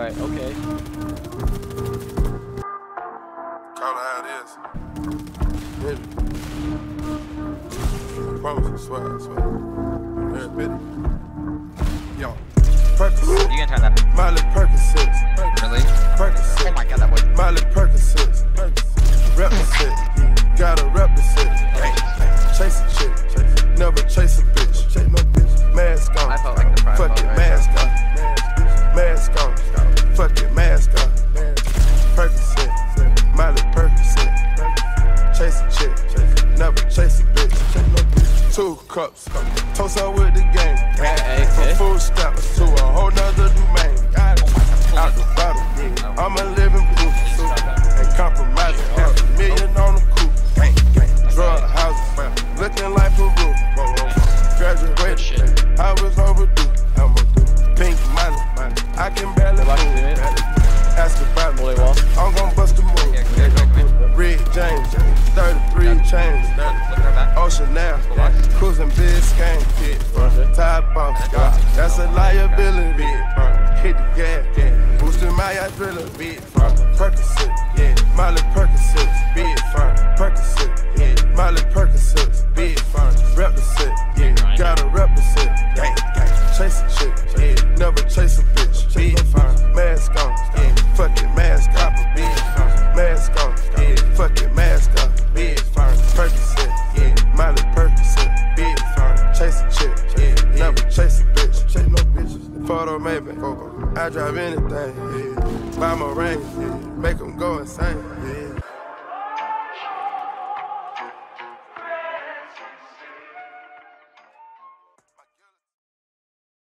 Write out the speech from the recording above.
Alright, okay. Call it how it is. Ready? Promise, swear, swear. Everybody. Yo. Percocet. You can turn that. Molly Percocet. Really? Percocet. Oh my god, that boy. Molly Percocet. Never chase a bitch. Chase no bitch. Two cups. Toast up with the game. From food stamps to a whole nother domain. Out the bottle. I'm a living proof. And compromising. Half a million on the coupe. Drug houses. Looking like Peru. Graduated. I was overdue. Chains. Look at her back. Ocean now, cruising Biscayne, top off, that's a liability. Hit the gas, boosting my adrenaline. Percocet, yeah, Molly Percocet, firm. Percocet, yeah, Molly Percocet, firm. Represent, yeah, gotta represent. Chase a chick, yeah, never chase a Chase a chick, yeah, never chase a bitch. Chase no bitches. Photo maybe, I drive anything, yeah. Buy my ring, yeah. them go insane, yeah.